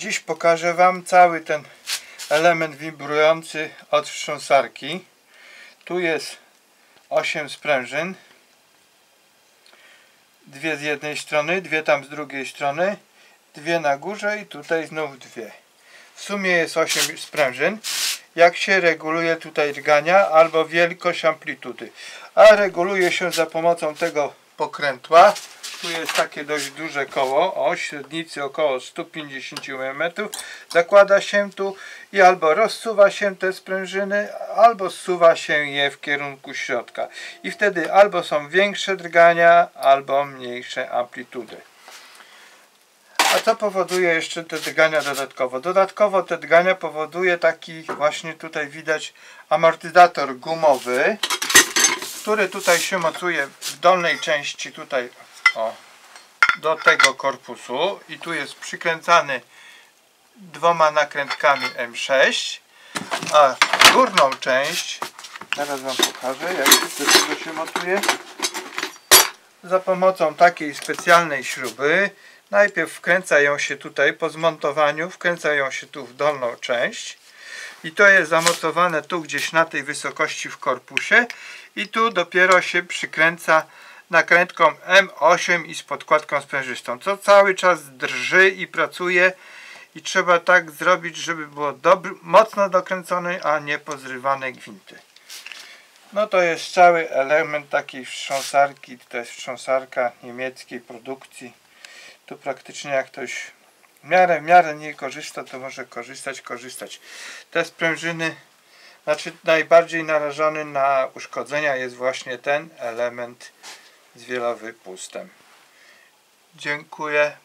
Dziś pokażę Wam cały ten element wibrujący od wstrząsarki. Tu jest 8 sprężyn. Dwie z jednej strony, dwie tam z drugiej strony, dwie na górze i tutaj znów dwie. W sumie jest 8 sprężyn. Jak się reguluje tutaj drgania albo wielkość amplitudy. A reguluje się za pomocą tego pokrętła. Tu jest takie dość duże koło o średnicy około 150 mm. Zakłada się tu i albo rozsuwa się te sprężyny, albo zsuwa się je w kierunku środka. I wtedy albo są większe drgania, albo mniejsze amplitudy. A co powoduje jeszcze te drgania dodatkowo? Dodatkowo te drgania powoduje taki właśnie tutaj widać amortyzator gumowy, który tutaj się mocuje dolnej części tutaj o, do tego korpusu. I tu jest przykręcany dwoma nakrętkami M6 a górną część zaraz wam pokażę jak do tego się montuje. Za pomocą takiej specjalnej śruby najpierw wkręcają się tutaj po zmontowaniu wkręcają się tu w dolną część i to jest zamocowane tu gdzieś na tej wysokości w korpusie i tu dopiero się przykręca nakrętką M8 i z podkładką sprężystą co cały czas drży i pracuje i trzeba tak zrobić, żeby było mocno dokręcony, a nie pozrywane gwinty. No to jest cały element takiej wstrząsarki, to jest wstrząsarka niemieckiej produkcji. Tu praktycznie jak ktoś w miarę, w miarę nie korzysta, to może korzystać, korzystać. Te sprężyny, znaczy najbardziej narażony na uszkodzenia jest właśnie ten element z wielowykpustem. Dziękuję.